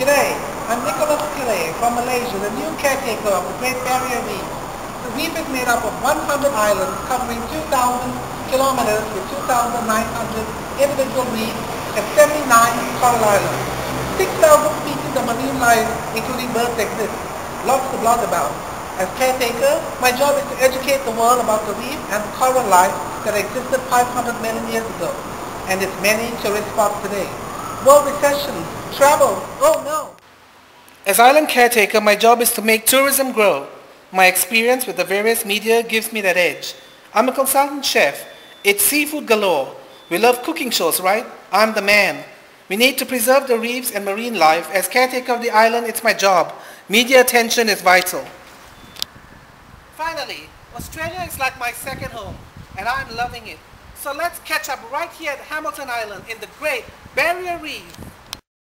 G'day, I'm Nicholas Pillay from Malaysia, the new caretaker of the Great Barrier Reef. The reef is made up of 100 islands covering 2,000 kilometers with 2,900 individual reefs and 79 coral islands. 6,000 species of marine life, including birds, exist. Lots to blog about. As caretaker, my job is to educate the world about the reef and coral life that existed 500 million years ago and its many tourist spots today. World recession, travel, oh no. As island caretaker, my job is to make tourism grow. My experience with the various media gives me that edge. I'm a consultant chef. It's seafood galore. We love cooking shows, right? I'm the man. We need to preserve the reefs and marine life. As caretaker of the island, it's my job. Media attention is vital. Finally, Australia is like my second home, and I'm loving it. So let's catch up right here at Hamilton Island in the Great Barrier Reef.